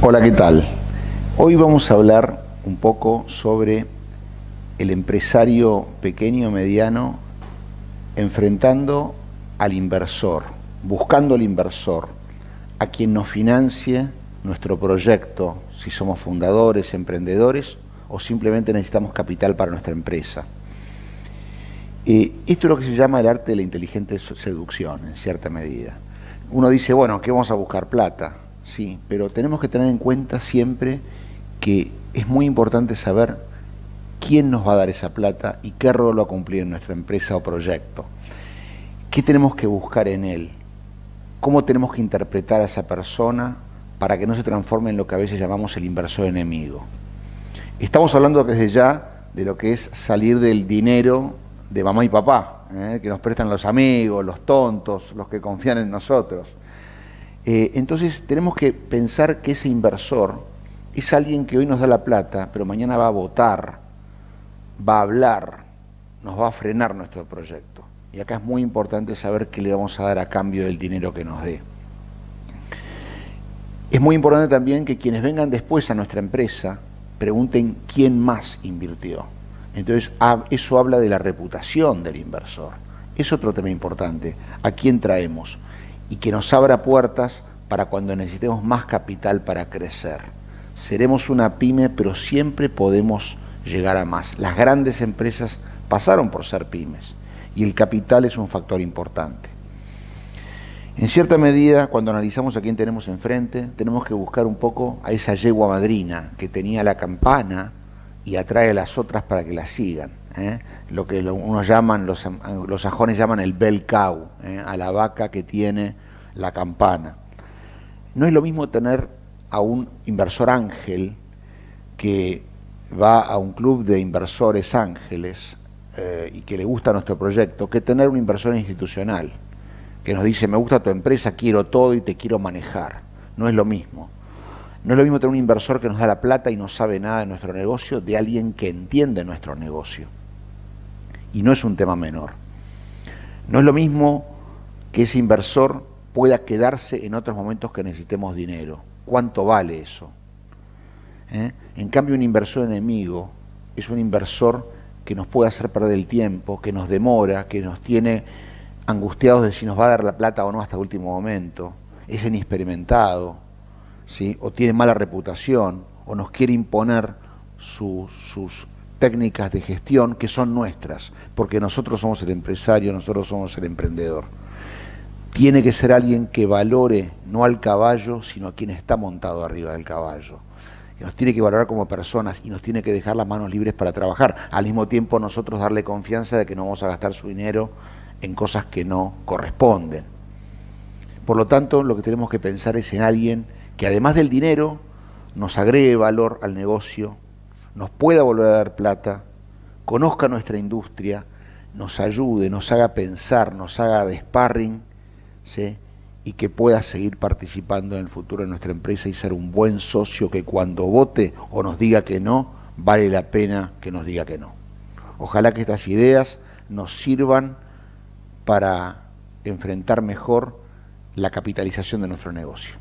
Hola, ¿qué tal? Hoy vamos a hablar un poco sobre el empresario pequeño, mediano, enfrentando al inversor, buscando al inversor, a quien nos financie nuestro proyecto, si somos fundadores, emprendedores o simplemente necesitamos capital para nuestra empresa. Eh, esto es lo que se llama el arte de la inteligente seducción, en cierta medida. Uno dice, bueno, ¿qué vamos a buscar plata? Sí, pero tenemos que tener en cuenta siempre que es muy importante saber quién nos va a dar esa plata y qué rol va a cumplir en nuestra empresa o proyecto. ¿Qué tenemos que buscar en él? ¿Cómo tenemos que interpretar a esa persona para que no se transforme en lo que a veces llamamos el inversor enemigo? Estamos hablando desde ya de lo que es salir del dinero de mamá y papá, ¿eh? que nos prestan los amigos, los tontos, los que confían en nosotros. Eh, entonces tenemos que pensar que ese inversor es alguien que hoy nos da la plata, pero mañana va a votar, va a hablar, nos va a frenar nuestro proyecto. Y acá es muy importante saber qué le vamos a dar a cambio del dinero que nos dé. Es muy importante también que quienes vengan después a nuestra empresa pregunten quién más invirtió. Entonces, eso habla de la reputación del inversor. Es otro tema importante. ¿A quién traemos? Y que nos abra puertas para cuando necesitemos más capital para crecer. Seremos una pyme, pero siempre podemos llegar a más. Las grandes empresas pasaron por ser pymes y el capital es un factor importante. En cierta medida, cuando analizamos a quién tenemos enfrente, tenemos que buscar un poco a esa yegua madrina que tenía la campana y atrae a las otras para que la sigan. ¿Eh? Lo que unos llaman, los, los sajones llaman el bell cow, ¿eh? a la vaca que tiene la campana. No es lo mismo tener a un inversor ángel que va a un club de inversores ángeles eh, y que le gusta nuestro proyecto que tener un inversor institucional que nos dice, me gusta tu empresa, quiero todo y te quiero manejar. No es lo mismo. No es lo mismo tener un inversor que nos da la plata y no sabe nada de nuestro negocio, de alguien que entiende nuestro negocio. Y no es un tema menor. No es lo mismo que ese inversor pueda quedarse en otros momentos que necesitemos dinero. ¿Cuánto vale eso? ¿Eh? En cambio, un inversor enemigo es un inversor que nos puede hacer perder el tiempo, que nos demora, que nos tiene angustiados de si nos va a dar la plata o no hasta el último momento, es inexperimentado, o tiene mala reputación, o nos quiere imponer sus técnicas de gestión que son nuestras, porque nosotros somos el empresario, nosotros somos el emprendedor. Tiene que ser alguien que valore no al caballo, sino a quien está montado arriba del caballo. Y nos tiene que valorar como personas y nos tiene que dejar las manos libres para trabajar. Al mismo tiempo nosotros darle confianza de que no vamos a gastar su dinero en cosas que no corresponden. Por lo tanto, lo que tenemos que pensar es en alguien que además del dinero nos agregue valor al negocio, nos pueda volver a dar plata, conozca nuestra industria, nos ayude, nos haga pensar, nos haga de sparring, y que pueda seguir participando en el futuro de nuestra empresa y ser un buen socio que cuando vote o nos diga que no, vale la pena que nos diga que no. Ojalá que estas ideas nos sirvan para enfrentar mejor la capitalización de nuestro negocio.